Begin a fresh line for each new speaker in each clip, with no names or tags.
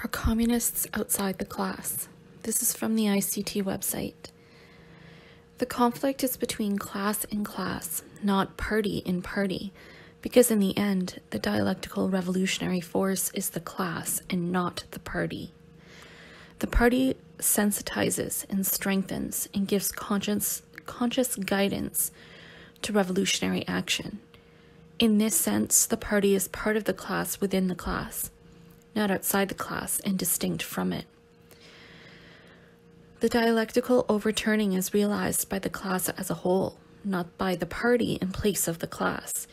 Are communists outside the class? This is from the ICT website. The conflict is between class and class, not party and party, because in the end, the dialectical revolutionary force is the class and not the party. The party sensitizes and strengthens and gives conscious, conscious guidance to revolutionary action. In this sense, the party is part of the class within the class not outside the class and distinct from it. The dialectical overturning is realized by the class as a whole, not by the party in place of the class.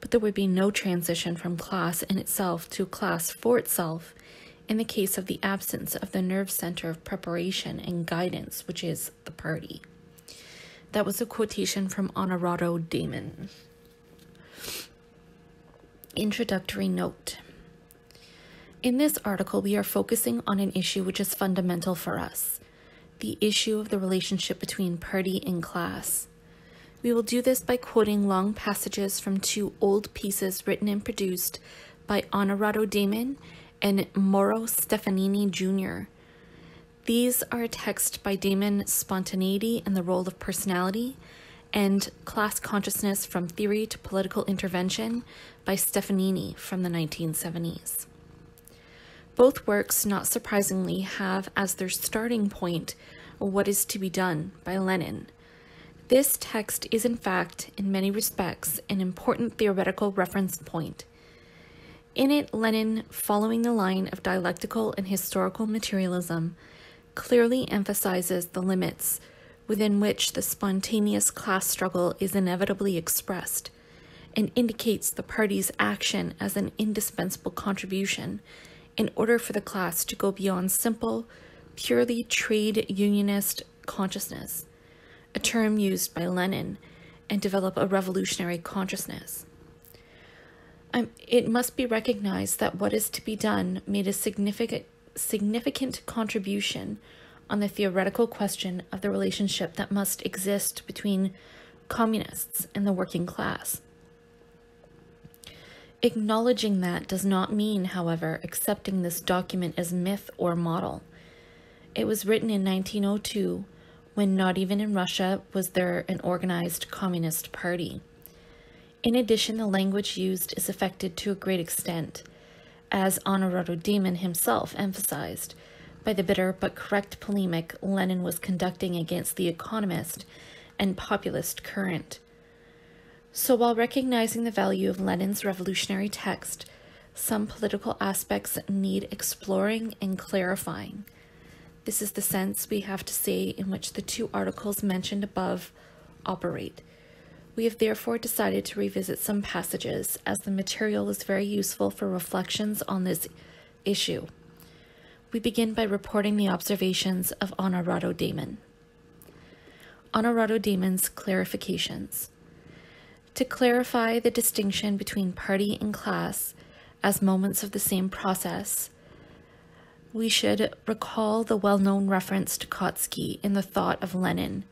But there would be no transition from class in itself to class for itself in the case of the absence of the nerve center of preparation and guidance, which is the party. That was a quotation from Onorato Damen. Introductory note. In this article, we are focusing on an issue which is fundamental for us the issue of the relationship between party and class. We will do this by quoting long passages from two old pieces written and produced by Onorato Damen and Mauro Stefanini Jr. These are a text by Damen Spontaneity and the Role of Personality and Class Consciousness from Theory to Political Intervention by Stefanini from the 1970s. Both works, not surprisingly, have as their starting point What is to be Done by Lenin. This text is, in fact, in many respects, an important theoretical reference point. In it, Lenin, following the line of dialectical and historical materialism, clearly emphasizes the limits within which the spontaneous class struggle is inevitably expressed and indicates the party's action as an indispensable contribution in order for the class to go beyond simple, purely trade unionist consciousness, a term used by Lenin, and develop a revolutionary consciousness. Um, it must be recognized that what is to be done made a significant, significant contribution on the theoretical question of the relationship that must exist between communists and the working class. Acknowledging that does not mean, however, accepting this document as myth or model. It was written in 1902 when not even in Russia was there an organized communist party. In addition, the language used is affected to a great extent, as Onorato Damen himself emphasized, by the bitter but correct polemic Lenin was conducting against the economist and populist current. So, while recognizing the value of Lenin's revolutionary text, some political aspects need exploring and clarifying. This is the sense we have to say in which the two articles mentioned above operate. We have therefore decided to revisit some passages as the material is very useful for reflections on this issue. We begin by reporting the observations of Onorato Damen. Onorato Damen's clarifications to clarify the distinction between party and class as moments of the same process, we should recall the well known reference to Kautsky in the thought of Lenin,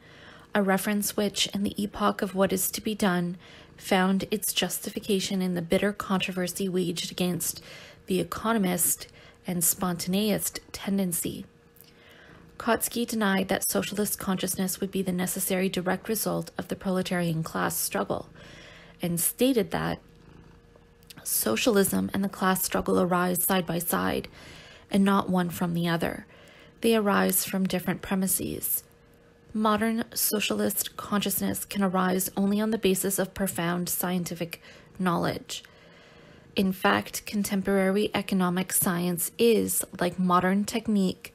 a reference which, in the epoch of what is to be done, found its justification in the bitter controversy waged against the economist and spontaneist tendency. Kautsky denied that socialist consciousness would be the necessary direct result of the proletarian class struggle, and stated that socialism and the class struggle arise side by side and not one from the other. They arise from different premises. Modern socialist consciousness can arise only on the basis of profound scientific knowledge. In fact, contemporary economic science is, like modern technique,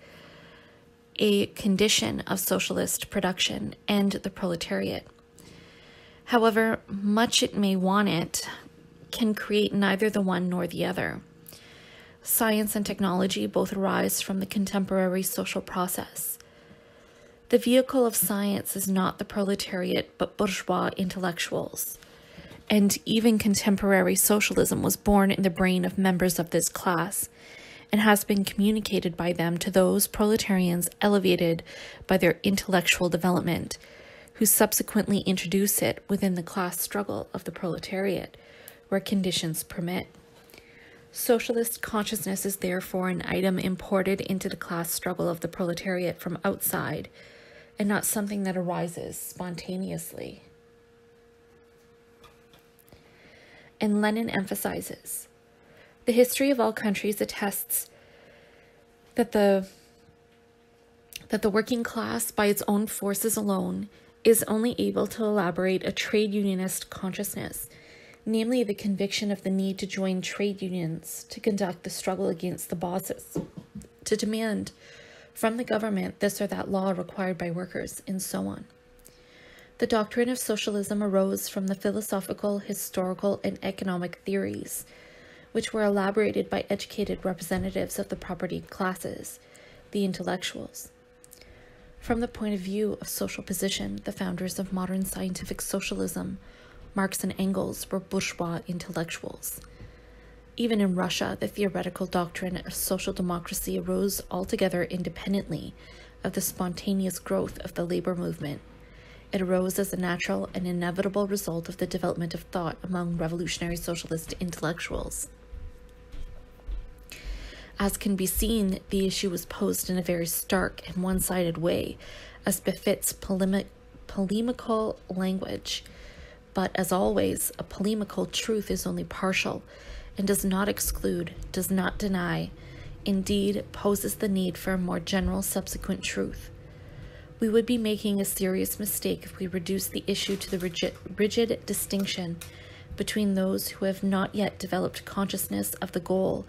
a condition of socialist production and the proletariat. However much it may want it, can create neither the one nor the other. Science and technology both arise from the contemporary social process. The vehicle of science is not the proletariat, but bourgeois intellectuals. And even contemporary socialism was born in the brain of members of this class and has been communicated by them to those proletarians elevated by their intellectual development who subsequently introduce it within the class struggle of the proletariat, where conditions permit. Socialist consciousness is therefore an item imported into the class struggle of the proletariat from outside and not something that arises spontaneously. And Lenin emphasizes the history of all countries attests that the that the working class by its own forces alone is only able to elaborate a trade unionist consciousness namely the conviction of the need to join trade unions to conduct the struggle against the bosses, to demand from the government this or that law required by workers, and so on. The doctrine of socialism arose from the philosophical, historical, and economic theories, which were elaborated by educated representatives of the propertied classes, the intellectuals. From the point of view of social position, the founders of modern scientific socialism Marx and Engels were bourgeois intellectuals. Even in Russia, the theoretical doctrine of social democracy arose altogether independently of the spontaneous growth of the labor movement. It arose as a natural and inevitable result of the development of thought among revolutionary socialist intellectuals. As can be seen, the issue was posed in a very stark and one sided way, as befits polemic, polemical language but as always, a polemical truth is only partial and does not exclude, does not deny, indeed poses the need for a more general subsequent truth. We would be making a serious mistake if we reduce the issue to the rigid, rigid distinction between those who have not yet developed consciousness of the goal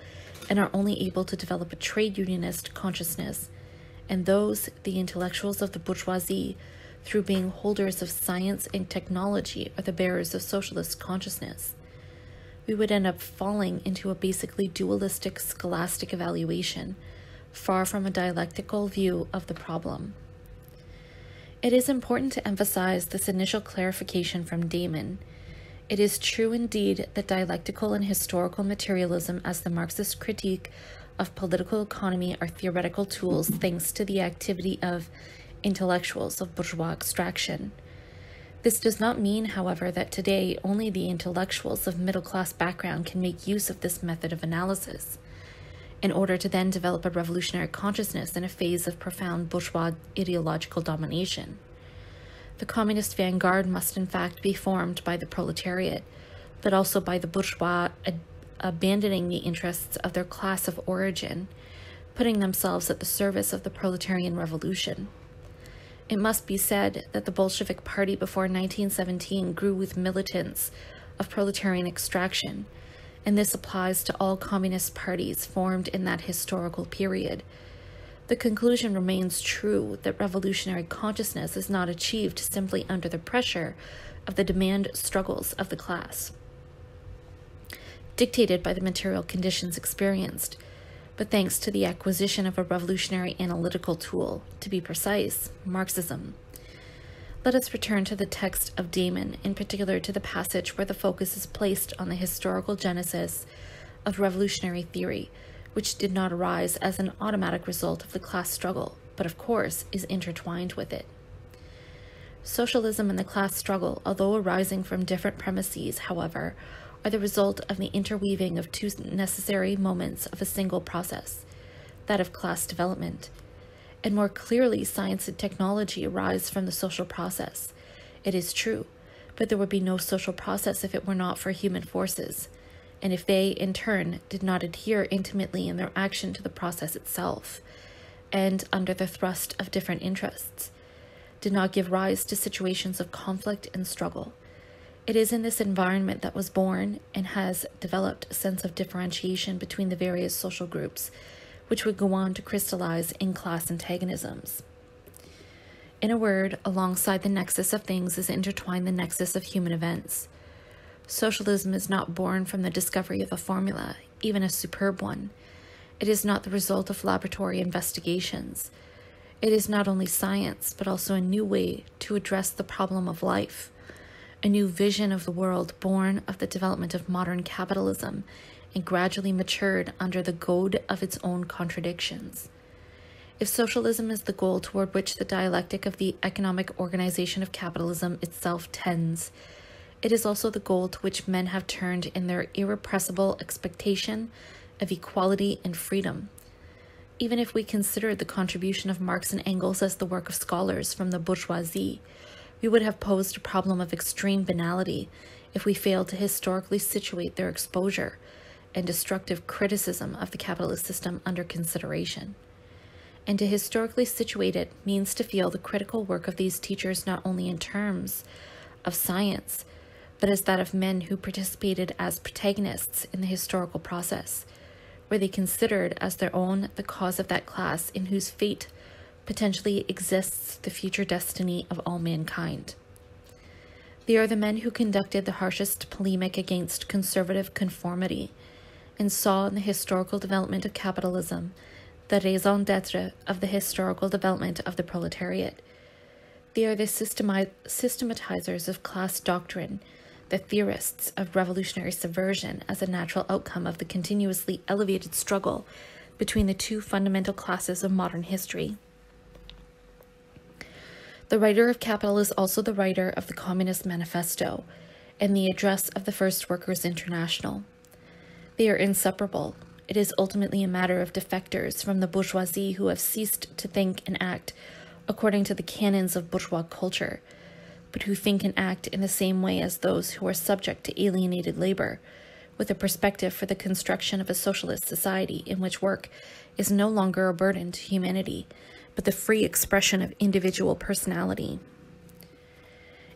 and are only able to develop a trade unionist consciousness, and those, the intellectuals of the bourgeoisie, through being holders of science and technology are the bearers of socialist consciousness. We would end up falling into a basically dualistic scholastic evaluation, far from a dialectical view of the problem. It is important to emphasize this initial clarification from Damen. It is true indeed that dialectical and historical materialism, as the Marxist critique of political economy, are theoretical tools thanks to the activity of intellectuals of bourgeois extraction. This does not mean, however, that today only the intellectuals of middle class background can make use of this method of analysis in order to then develop a revolutionary consciousness in a phase of profound bourgeois ideological domination. The communist vanguard must, in fact, be formed by the proletariat, but also by the bourgeois ad- abandoning the interests of their class of origin, putting themselves at the service of the proletarian revolution. It must be said that the Bolshevik Party before 1917 grew with militants of proletarian extraction, and this applies to all communist parties formed in that historical period. The conclusion remains true that revolutionary consciousness is not achieved simply under the pressure of the demand struggles of the class, dictated by the material conditions experienced but thanks to the acquisition of a revolutionary analytical tool, to be precise, Marxism. Let us return to the text of Damen, in particular to the passage where the focus is placed on the historical genesis of revolutionary theory, which did not arise as an automatic result of the class struggle, but of course is intertwined with it. Socialism and the class struggle, although arising from different premises, however, are the result of the interweaving of two necessary moments of a single process, that of class development. And more clearly, science and technology arise from the social process. It is true, but there would be no social process if it were not for human forces, and if they, in turn, did not adhere intimately in their action to the process itself, and under the thrust of different interests, did not give rise to situations of conflict and struggle. It is in this environment that was born and has developed a sense of differentiation between the various social groups, which would go on to crystallize in class antagonisms. In a word, alongside the nexus of things is intertwined the nexus of human events. Socialism is not born from the discovery of a formula, even a superb one. It is not the result of laboratory investigations. It is not only science, but also a new way to address the problem of life a new vision of the world born of the development of modern capitalism and gradually matured under the goad of its own contradictions. If socialism is the goal toward which the dialectic of the economic organization of capitalism itself tends, It is also the goal to which men have turned in their irrepressible expectation of equality and freedom. Even if we considered the contribution of Marx and Engels as the work of scholars from the bourgeoisie, we would have posed a problem of extreme banality if we failed to historically situate their exposure and destructive criticism of the capitalist system under consideration. And to historically situate it means to feel the critical work of these teachers not only in terms of science, but as that of men who participated as protagonists in the historical process, where they considered as their own the cause of that class in whose fate potentially exists the future destiny of all mankind. They are the men who conducted the harshest polemic against conservative conformity and saw in the historical development of capitalism the raison d'etre of the historical development of the proletariat. They are the systematizers of class doctrine, the theorists of revolutionary subversion as a natural outcome of the continuously elevated struggle between the two fundamental classes of modern history. The writer of Capital is also the writer of the Communist Manifesto and the address of the First Workers' International. They are inseparable. It is ultimately a matter of defectors from the bourgeoisie who have ceased to think and act according to the canons of bourgeois culture, but who think and act in the same way as those who are subject to alienated labor, with a perspective for the construction of a socialist society in which work is no longer a burden to humanity but the free expression of individual personality.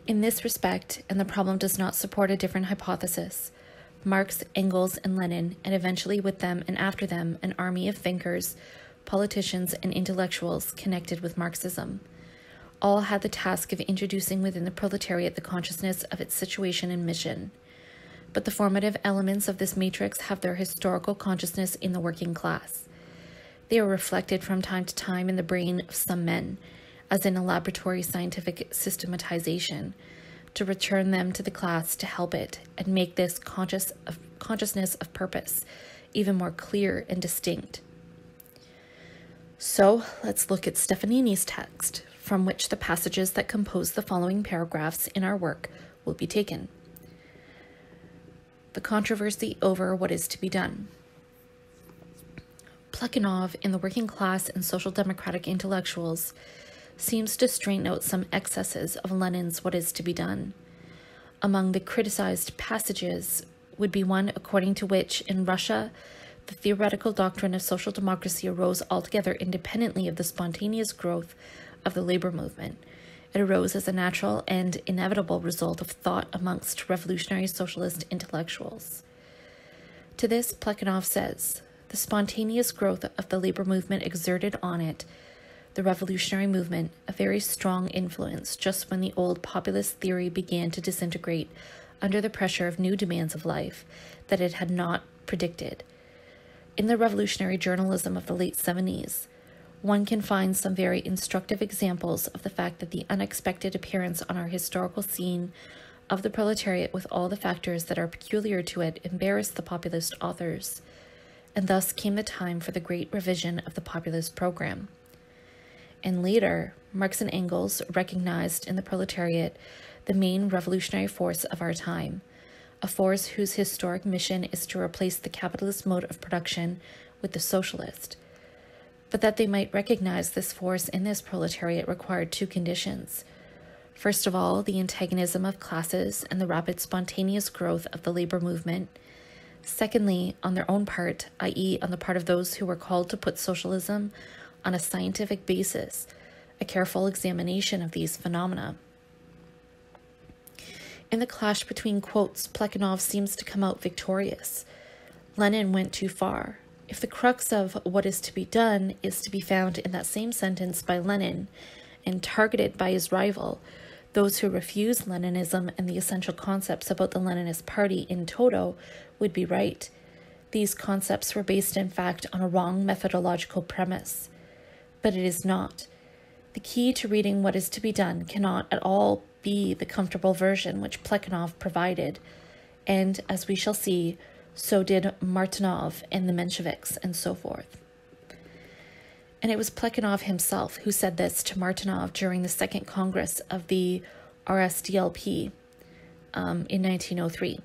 In this respect, and the problem does not support a different hypothesis, Marx, Engels, and Lenin, and eventually with them and after them, an army of thinkers, politicians, and intellectuals connected with Marxism, all had the task of introducing within the proletariat the consciousness of its situation and mission. But the formative elements of this matrix have their historical consciousness in the working class. They are reflected from time to time in the brain of some men, as in a laboratory scientific systematization, to return them to the class to help it and make this conscious of, consciousness of purpose even more clear and distinct. So let's look at Stefanini's text, from which the passages that compose the following paragraphs in our work will be taken. The controversy over what is to be done. Plekhanov in the working class and social democratic intellectuals seems to straighten out some excesses of Lenin's What Is to Be Done. Among the criticized passages would be one according to which, in Russia, the theoretical doctrine of social democracy arose altogether independently of the spontaneous growth of the labor movement. It arose as a natural and inevitable result of thought amongst revolutionary socialist intellectuals. To this, Plekhanov says, the spontaneous growth of the labor movement exerted on it, the revolutionary movement, a very strong influence just when the old populist theory began to disintegrate under the pressure of new demands of life that it had not predicted. In the revolutionary journalism of the late 70s, one can find some very instructive examples of the fact that the unexpected appearance on our historical scene of the proletariat with all the factors that are peculiar to it embarrassed the populist authors and thus came the time for the great revision of the populist program. And later, Marx and Engels recognized in the proletariat the main revolutionary force of our time, a force whose historic mission is to replace the capitalist mode of production with the socialist. But that they might recognize this force in this proletariat required two conditions. First of all, the antagonism of classes and the rapid spontaneous growth of the labor movement Secondly, on their own part, i.e., on the part of those who were called to put socialism on a scientific basis, a careful examination of these phenomena. In the clash between quotes, Plekhanov seems to come out victorious. Lenin went too far. If the crux of what is to be done is to be found in that same sentence by Lenin and targeted by his rival, those who refuse Leninism and the essential concepts about the Leninist Party in toto would be right. These concepts were based, in fact, on a wrong methodological premise. But it is not. The key to reading what is to be done cannot at all be the comfortable version which Plekhanov provided, and, as we shall see, so did Martynov and the Mensheviks, and so forth. And it was Plekhanov himself who said this to Martynov during the second Congress of the RSDLP um, in 1903,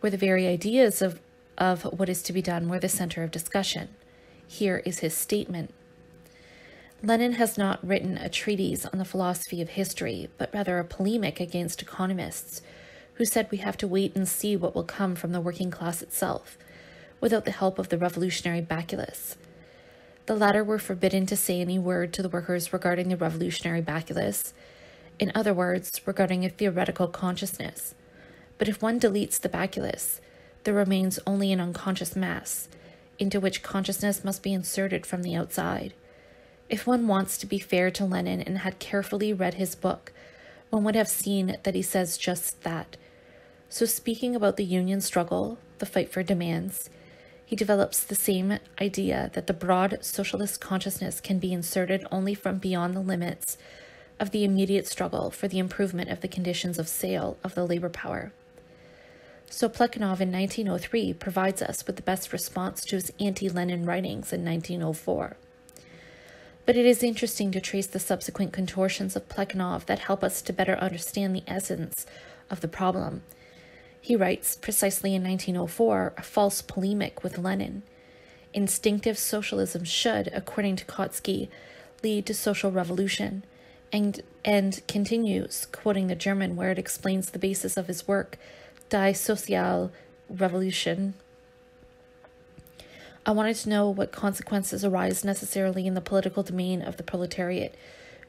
where the very ideas of, of what is to be done were the center of discussion. Here is his statement. Lenin has not written a treatise on the philosophy of history, but rather a polemic against economists who said we have to wait and see what will come from the working class itself, without the help of the revolutionary bacillus. The latter were forbidden to say any word to the workers regarding the revolutionary bacillus, in other words, regarding a theoretical consciousness. But if one deletes the bacillus, there remains only an unconscious mass, into which consciousness must be inserted from the outside. If one wants to be fair to Lenin and had carefully read his book, one would have seen that he says just that. So, speaking about the union struggle, the fight for demands, he develops the same idea that the broad socialist consciousness can be inserted only from beyond the limits of the immediate struggle for the improvement of the conditions of sale of the labor power. So Plekhanov in 1903 provides us with the best response to his anti-Lenin writings in 1904. But it is interesting to trace the subsequent contortions of Plekhanov that help us to better understand the essence of the problem he writes, precisely in 1904, a false polemic with Lenin. Instinctive socialism should, according to Kautsky, lead to social revolution, and, and continues, quoting the German, where it explains the basis of his work, Die Soziale Revolution. I wanted to know what consequences arise necessarily in the political domain of the proletariat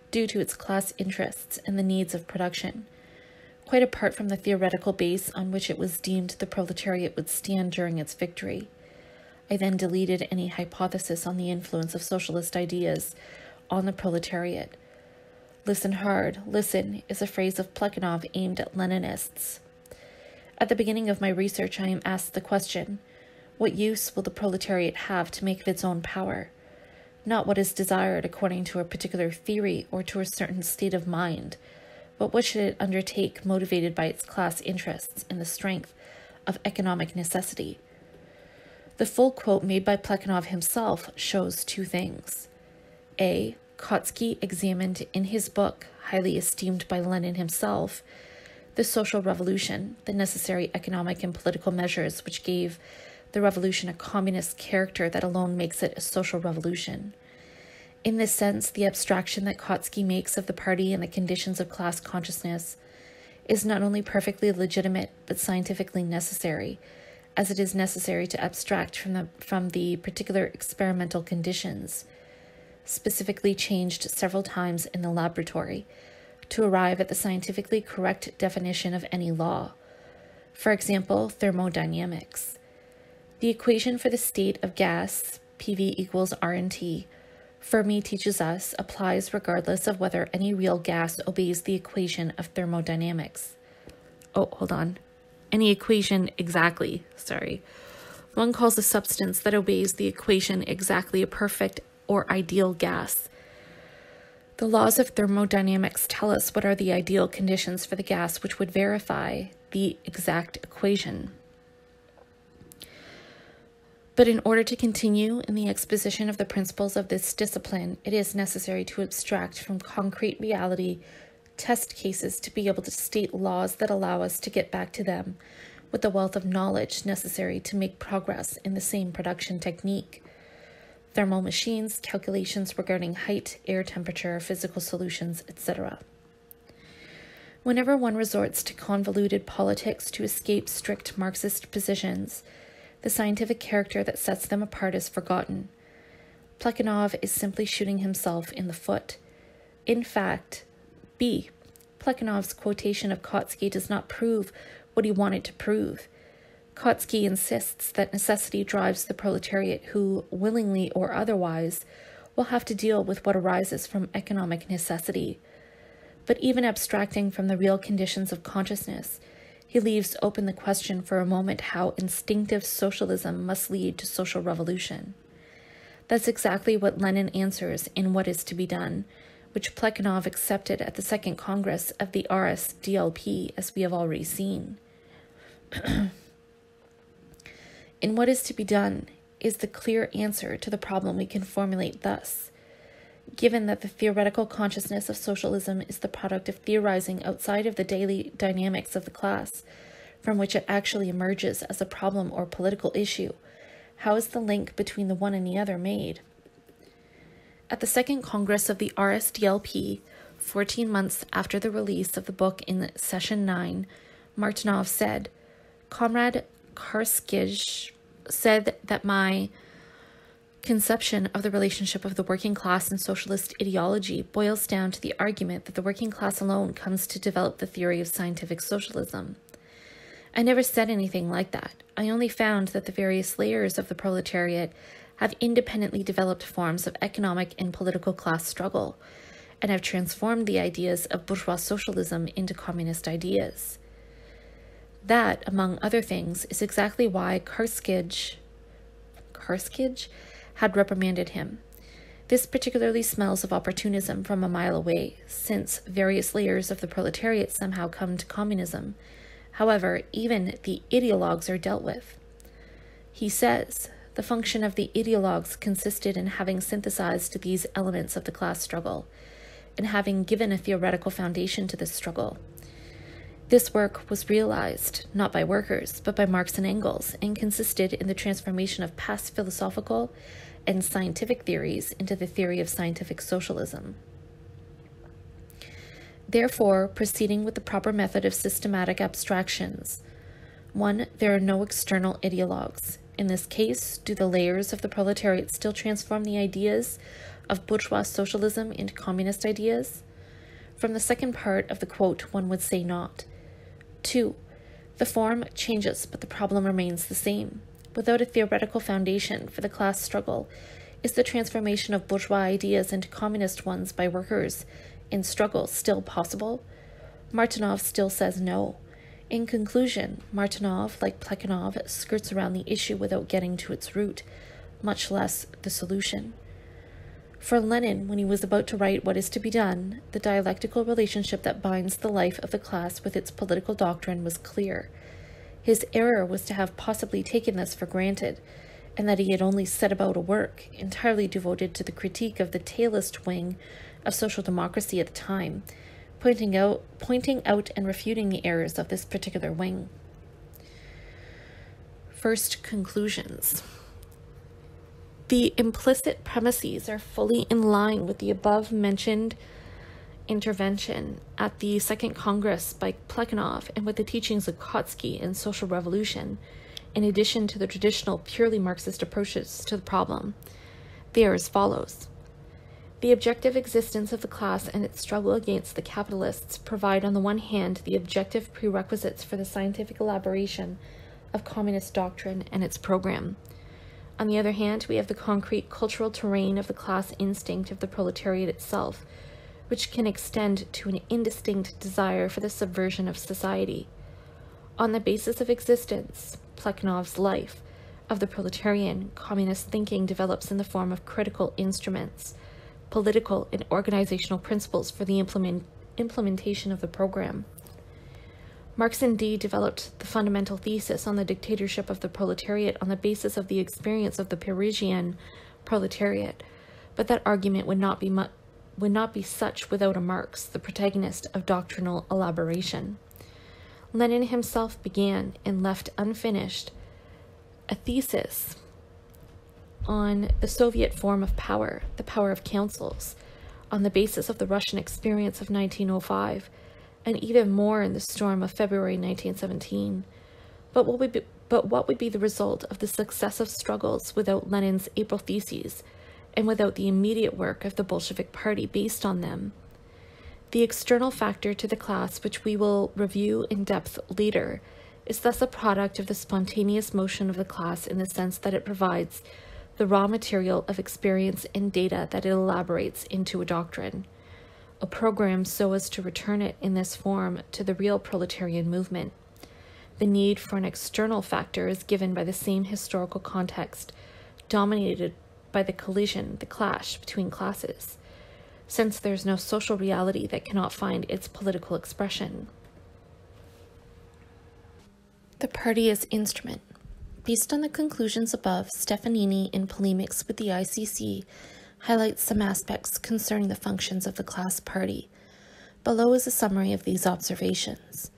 due to its class interests and the needs of production quite apart from the theoretical base on which it was deemed the proletariat would stand during its victory. I then deleted any hypothesis on the influence of socialist ideas on the proletariat. Listen hard, listen is a phrase of Plekhanov aimed at Leninists. At the beginning of my research, I am asked the question what use will the proletariat have to make of its own power? Not what is desired according to a particular theory or to a certain state of mind but what should it undertake motivated by its class interests and the strength of economic necessity? The full quote made by Plekhanov himself shows two things. A. Kautsky examined in his book, highly esteemed by Lenin himself, the social revolution, the necessary economic and political measures which gave the revolution a communist character that alone makes it a social revolution. In this sense, the abstraction that Kautsky makes of the party and the conditions of class consciousness is not only perfectly legitimate but scientifically necessary, as it is necessary to abstract from the, from the particular experimental conditions, specifically changed several times in the laboratory, to arrive at the scientifically correct definition of any law. For example, thermodynamics. The equation for the state of gas, PV equals RNT, Fermi teaches us applies regardless of whether any real gas obeys the equation of thermodynamics. Oh, hold on. Any equation exactly, sorry. One calls a substance that obeys the equation exactly a perfect or ideal gas. The laws of thermodynamics tell us what are the ideal conditions for the gas which would verify the exact equation. But in order to continue in the exposition of the principles of this discipline, it is necessary to abstract from concrete reality test cases to be able to state laws that allow us to get back to them with the wealth of knowledge necessary to make progress in the same production technique. Thermal machines, calculations regarding height, air temperature, physical solutions, etc. Whenever one resorts to convoluted politics to escape strict Marxist positions, the scientific character that sets them apart is forgotten. Plekhanov is simply shooting himself in the foot. In fact, B. Plekhanov's quotation of Kautsky does not prove what he wanted to prove. Kautsky insists that necessity drives the proletariat who, willingly or otherwise, will have to deal with what arises from economic necessity. But even abstracting from the real conditions of consciousness, he leaves open the question for a moment how instinctive socialism must lead to social revolution. That's exactly what Lenin answers in What is to be Done, which Plekhanov accepted at the Second Congress of the RSDLP, as we have already seen. in What is to be Done is the clear answer to the problem we can formulate thus given that the theoretical consciousness of socialism is the product of theorizing outside of the daily dynamics of the class, from which it actually emerges as a problem or political issue, how is the link between the one and the other made? At the second Congress of the RSDLP, 14 months after the release of the book in Session 9, Martynov said, Comrade Karskij said that my conception of the relationship of the working class and socialist ideology boils down to the argument that the working class alone comes to develop the theory of scientific socialism. I never said anything like that. I only found that the various layers of the proletariat have independently developed forms of economic and political class struggle and have transformed the ideas of bourgeois socialism into communist ideas. That, among other things, is exactly why Karskij, Karskij had reprimanded him. This particularly smells of opportunism from a mile away, since various layers of the proletariat somehow come to communism. However, even the ideologues are dealt with. He says, the function of the ideologues consisted in having synthesized these elements of the class struggle, and having given a theoretical foundation to this struggle. This work was realized not by workers, but by Marx and Engels, and consisted in the transformation of past philosophical and scientific theories into the theory of scientific socialism. Therefore, proceeding with the proper method of systematic abstractions, 1. There are no external ideologues. In this case, do the layers of the proletariat still transform the ideas of bourgeois socialism into communist ideas? From the second part of the quote, one would say not. 2. The form changes, but the problem remains the same without a theoretical foundation for the class struggle is the transformation of bourgeois ideas into communist ones by workers in struggle still possible? Martynov still says no. In conclusion, Martynov, like Plekhanov, skirts around the issue without getting to its root, much less the solution. For Lenin, when he was about to write What is to be Done, the dialectical relationship that binds the life of the class with its political doctrine was clear. His error was to have possibly taken this for granted, and that he had only set about a work entirely devoted to the critique of the tailist wing of social democracy at the time, pointing out, pointing out and refuting the errors of this particular wing. First, conclusions. The implicit premises are fully in line with the above mentioned intervention at the Second Congress by Plekhanov and with the teachings of Kautsky in Social Revolution, in addition to the traditional purely Marxist approaches to the problem. They are as follows. The objective existence of the class and its struggle against the capitalists provide, on the one hand, the objective prerequisites for the scientific elaboration of communist doctrine and its program. On the other hand, we have the concrete cultural terrain of the class instinct of the proletariat itself, which can extend to an indistinct desire for the subversion of society. On the basis of existence, Plekhanov's life, of the proletarian, communist thinking develops in the form of critical instruments, political and organizational principles for the implement implementation of the program. Marx indeed developed the fundamental thesis on the dictatorship of the proletariat on the basis of the experience of the Parisian proletariat, but that argument would not be much would not be such without a Marx, the protagonist of doctrinal elaboration. Lenin himself began and left unfinished a thesis on the Soviet form of power, the power of councils, on the basis of the Russian experience of 1905, and even more in the storm of February 1917. But what would be, but what would be the result of the successive struggles without Lenin's April theses and without the immediate work of the Bolshevik Party based on them. The external factor to the class, which we will review in depth later, is thus a product of the spontaneous motion of the class in the sense that it provides the raw material of experience and data that it elaborates into a doctrine, a program so as to return it in this form to the real proletarian movement. The need for an external factor is given by the same historical context, dominated by the collision, the clash between classes, since there's no social reality that cannot find its political expression. The party as instrument. Based on the conclusions above, Stefanini, in polemics with the ICC, highlights some aspects concerning the functions of the class party. Below is a summary of these observations.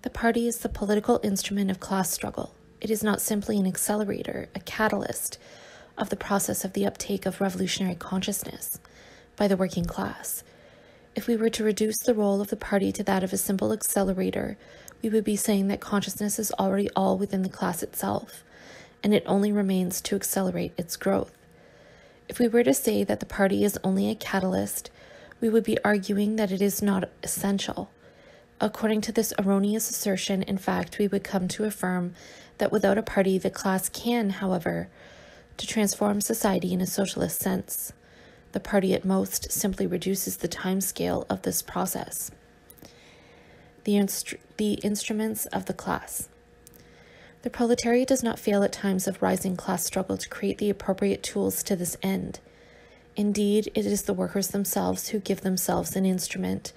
The party is the political instrument of class struggle. It is not simply an accelerator, a catalyst of the process of the uptake of revolutionary consciousness by the working class. If we were to reduce the role of the party to that of a simple accelerator, we would be saying that consciousness is already all within the class itself, and it only remains to accelerate its growth. If we were to say that the party is only a catalyst, we would be arguing that it is not essential. According to this erroneous assertion, in fact, we would come to affirm that without a party, the class can, however, to transform society in a socialist sense. The party at most simply reduces the time scale of this process. The, instru- the instruments of the class. The proletariat does not fail at times of rising class struggle to create the appropriate tools to this end. Indeed, it is the workers themselves who give themselves an instrument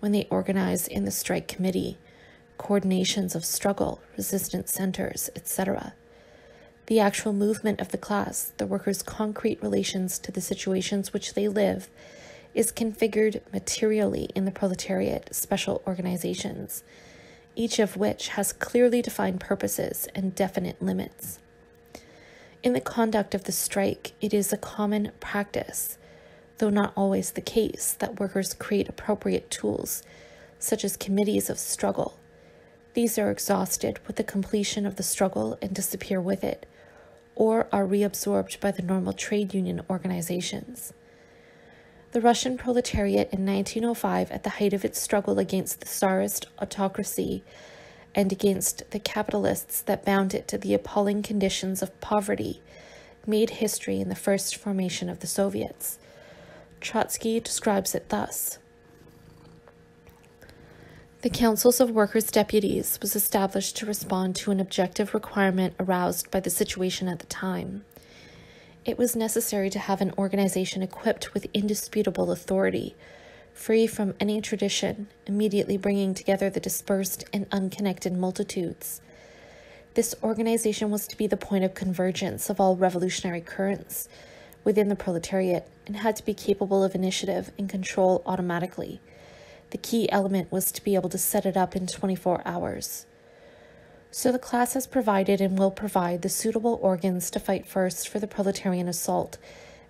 when they organize in the strike committee, coordinations of struggle, resistance centers, etc. The actual movement of the class, the workers' concrete relations to the situations which they live, is configured materially in the proletariat special organizations each of which has clearly defined purposes and definite limits. In the conduct of the strike, it is a common practice, though not always the case, that workers create appropriate tools, such as committees of struggle. These are exhausted with the completion of the struggle and disappear with it, or are reabsorbed by the normal trade union organizations. The Russian proletariat in 1905, at the height of its struggle against the Tsarist autocracy and against the capitalists that bound it to the appalling conditions of poverty, made history in the first formation of the Soviets. Trotsky describes it thus. The Councils of Workers' Deputies was established to respond to an objective requirement aroused by the situation at the time. It was necessary to have an organization equipped with indisputable authority, free from any tradition, immediately bringing together the dispersed and unconnected multitudes. This organization was to be the point of convergence of all revolutionary currents within the proletariat and had to be capable of initiative and control automatically. The key element was to be able to set it up in 24 hours. So the class has provided and will provide the suitable organs to fight first for the proletarian assault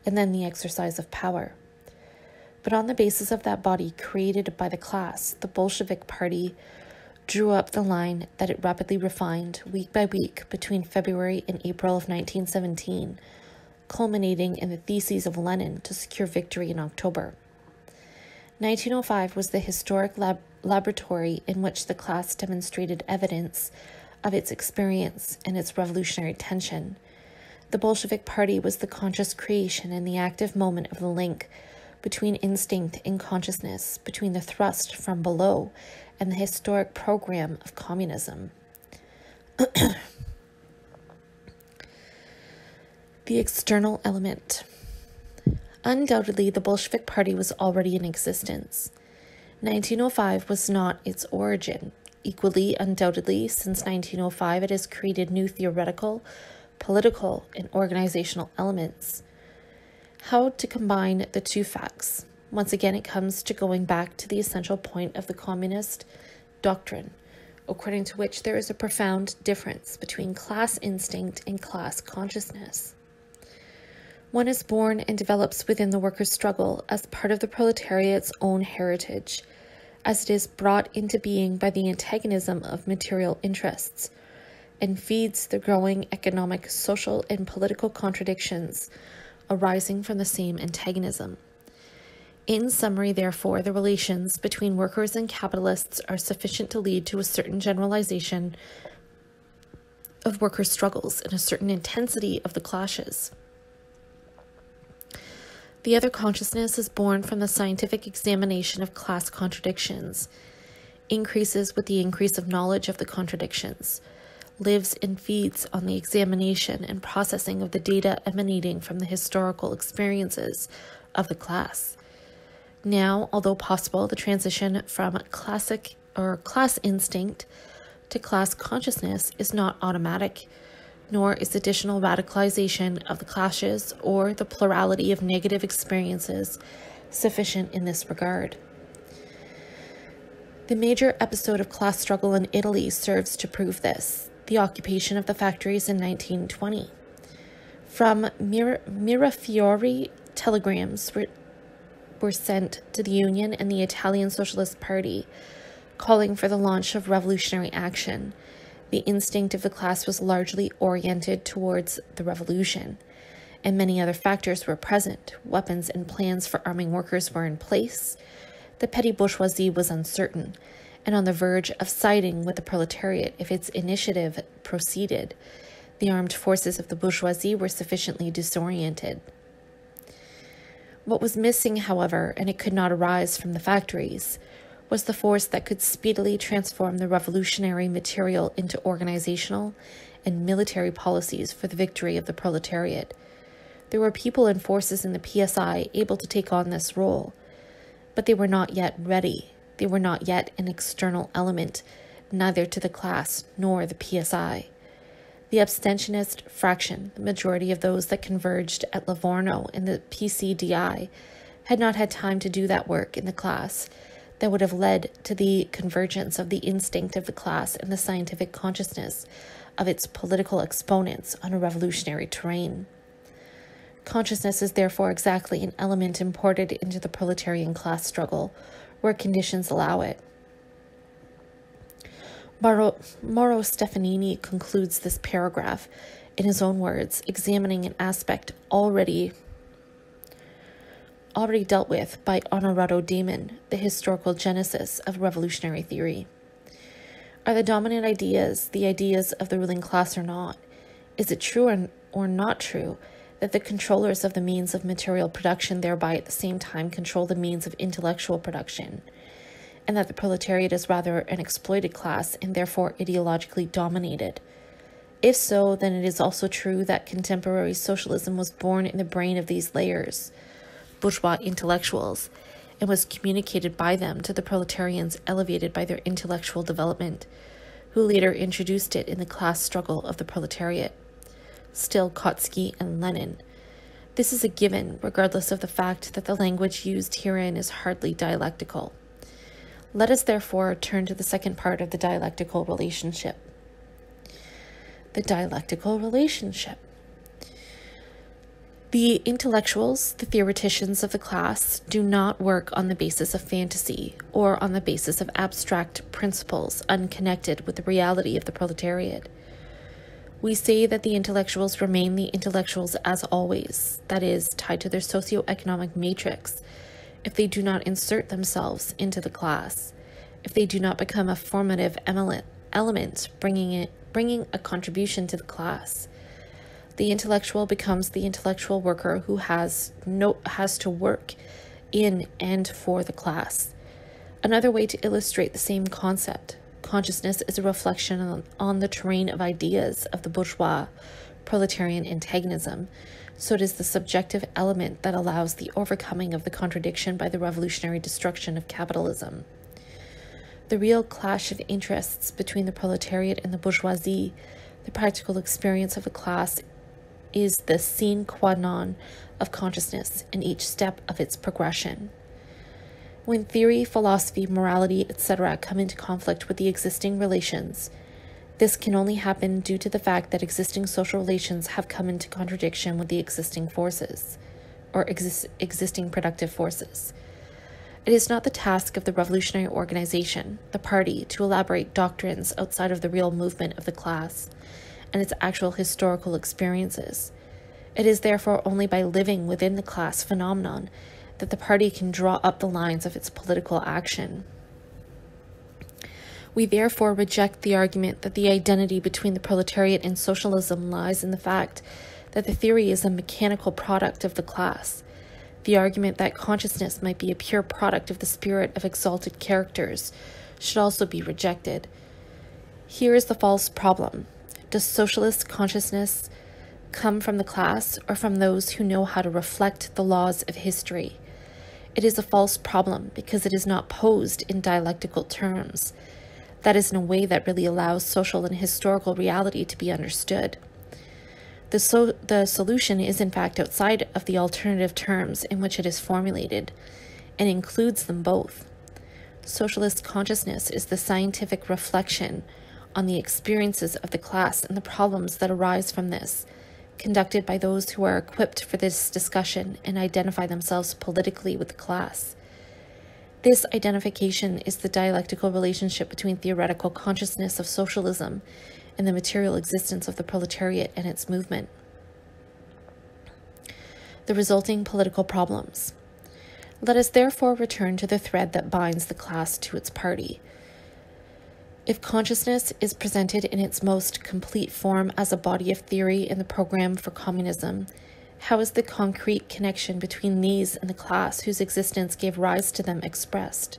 and then the exercise of power. But on the basis of that body created by the class, the Bolshevik Party drew up the line that it rapidly refined week by week between February and April of 1917, culminating in the theses of Lenin to secure victory in October. 1905 was the historic lab- laboratory in which the class demonstrated evidence of its experience and its revolutionary tension. The Bolshevik Party was the conscious creation and the active moment of the link between instinct and consciousness, between the thrust from below and the historic program of communism. the external element. Undoubtedly, the Bolshevik Party was already in existence. 1905 was not its origin. Equally, undoubtedly, since 1905, it has created new theoretical, political, and organizational elements. How to combine the two facts? Once again, it comes to going back to the essential point of the communist doctrine, according to which there is a profound difference between class instinct and class consciousness. One is born and develops within the workers' struggle as part of the proletariat's own heritage as it is brought into being by the antagonism of material interests and feeds the growing economic, social, and political contradictions arising from the same antagonism. In summary, therefore, the relations between workers and capitalists are sufficient to lead to a certain generalization of workers' struggles and a certain intensity of the clashes. The other consciousness is born from the scientific examination of class contradictions, increases with the increase of knowledge of the contradictions, lives and feeds on the examination and processing of the data emanating from the historical experiences of the class. Now, although possible, the transition from classic or class instinct to class consciousness is not automatic nor is additional radicalization of the clashes or the plurality of negative experiences sufficient in this regard. The major episode of class struggle in Italy serves to prove this the occupation of the factories in 1920. From Mir- Mirafiori telegrams were, were sent to the Union and the Italian Socialist Party calling for the launch of revolutionary action. The instinct of the class was largely oriented towards the revolution, and many other factors were present. Weapons and plans for arming workers were in place. The petty bourgeoisie was uncertain and on the verge of siding with the proletariat if its initiative proceeded the armed forces of the bourgeoisie were sufficiently disoriented. What was missing, however, and it could not arise from the factories, was the force that could speedily transform the revolutionary material into organizational and military policies for the victory of the proletariat. There were people and forces in the PSI able to take on this role, but they were not yet ready. They were not yet an external element, neither to the class nor the PSI. The abstentionist fraction, the majority of those that converged at Livorno in the PCDI, had not had time to do that work in the class that would have led to the convergence of the instinct of the class and the scientific consciousness of its political exponents on a revolutionary terrain. Consciousness is therefore exactly an element imported into the proletarian class struggle where conditions allow it. Mauro, Mauro Stefanini concludes this paragraph in his own words, examining an aspect already already dealt with by Onorato Damen, the historical genesis of revolutionary theory. Are the dominant ideas the ideas of the ruling class or not? Is it true or, or not true that the controllers of the means of material production thereby at the same time control the means of intellectual production? and that the proletariat is rather an exploited class and therefore ideologically dominated. If so, then it is also true that contemporary socialism was born in the brain of these layers, bourgeois intellectuals, and was communicated by them to the proletarians elevated by their intellectual development, who later introduced it in the class struggle of the proletariat. Still, Kautsky and Lenin. This is a given, regardless of the fact that the language used herein is hardly dialectical. Let us therefore turn to the second part of the dialectical relationship. The dialectical relationship. The intellectuals, the theoreticians of the class, do not work on the basis of fantasy or on the basis of abstract principles unconnected with the reality of the proletariat. We say that the intellectuals remain the intellectuals as always, that is, tied to their socio-economic matrix if they do not insert themselves into the class, if they do not become a formative element bringing, it, bringing a contribution to the class. The intellectual becomes the intellectual worker who has, no, has to work in and for the class. Another way to illustrate the same concept consciousness is a reflection on, on the terrain of ideas of the bourgeois proletarian antagonism, so it is the subjective element that allows the overcoming of the contradiction by the revolutionary destruction of capitalism. The real clash of interests between the proletariat and the bourgeoisie, the practical experience of the class, is the sine qua non of consciousness in each step of its progression. When theory, philosophy, morality, etc., come into conflict with the existing relations, this can only happen due to the fact that existing social relations have come into contradiction with the existing forces, or exist- existing productive forces. It is not the task of the revolutionary organization, the party, to elaborate doctrines outside of the real movement of the class and its actual historical experiences. It is therefore only by living within the class phenomenon that the party can draw up the lines of its political action. We therefore reject the argument that the identity between the proletariat and socialism lies in the fact that the theory is a mechanical product of the class. The argument that consciousness might be a pure product of the spirit of exalted characters should also be rejected. Here is the false problem Does socialist consciousness come from the class or from those who know how to reflect the laws of history? It is a false problem because it is not posed in dialectical terms that is in a way that really allows social and historical reality to be understood. The, so, the solution is, in fact, outside of the alternative terms in which it is formulated and includes them both. Socialist consciousness is the scientific reflection on the experiences of the class and the problems that arise from this, conducted by those who are equipped for this discussion and identify themselves politically with the class. This identification is the dialectical relationship between theoretical consciousness of socialism and the material existence of the proletariat and its movement. The resulting political problems. Let us therefore return to the thread that binds the class to its party. If consciousness is presented in its most complete form as a body of theory in the program for communism, how is the concrete connection between these and the class whose existence gave rise to them expressed?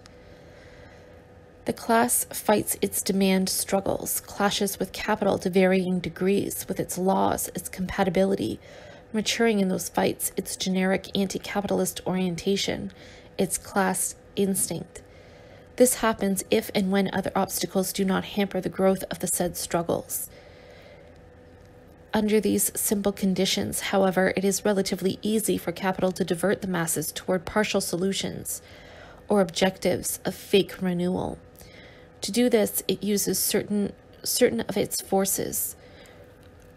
The class fights its demand struggles, clashes with capital to varying degrees, with its laws, its compatibility, maturing in those fights its generic anti capitalist orientation, its class instinct. This happens if and when other obstacles do not hamper the growth of the said struggles. Under these simple conditions, however, it is relatively easy for capital to divert the masses toward partial solutions or objectives of fake renewal. To do this, it uses certain certain of its forces,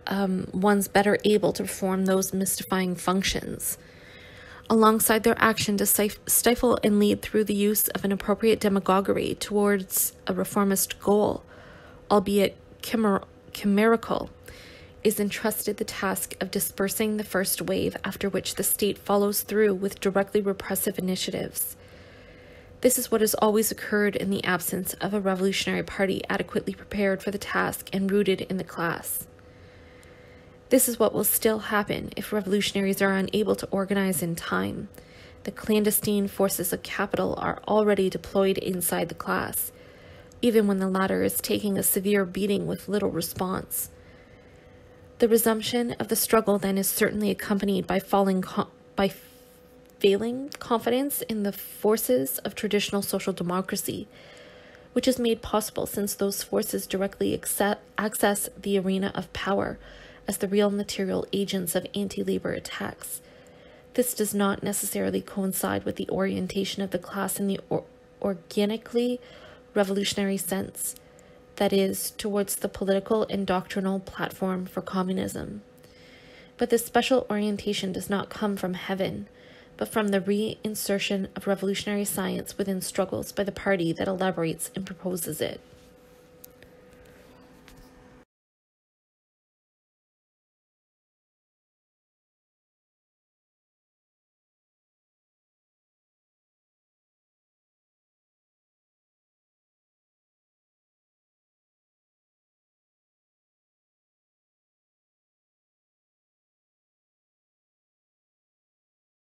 um, ones better able to perform those mystifying functions. Alongside their action to stifle and lead through the use of an appropriate demagoguery towards a reformist goal, albeit chimer- chimerical, is entrusted the task of dispersing the first wave, after which the state follows through with directly repressive initiatives. This is what has always occurred in the absence of a revolutionary party adequately prepared for the task and rooted in the class. This is what will still happen if revolutionaries are unable to organize in time. The clandestine forces of capital are already deployed inside the class, even when the latter is taking a severe beating with little response. The resumption of the struggle then is certainly accompanied by falling by failing confidence in the forces of traditional social democracy, which is made possible since those forces directly access the arena of power as the real material agents of anti labor attacks. This does not necessarily coincide with the orientation of the class in the or organically revolutionary sense that is, towards the political and doctrinal platform for communism. But this special orientation does not come from heaven, but from the reinsertion of revolutionary science within struggles by the party that elaborates and proposes it.